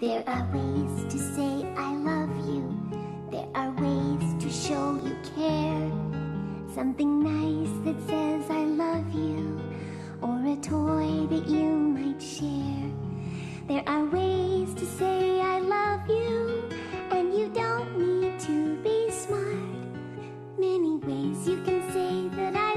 There are ways to say I love you. There are ways to show you care. Something nice that says I love you, or a toy that you might share. There are ways to say I love you, and you don't need to be smart. Many ways you can say that I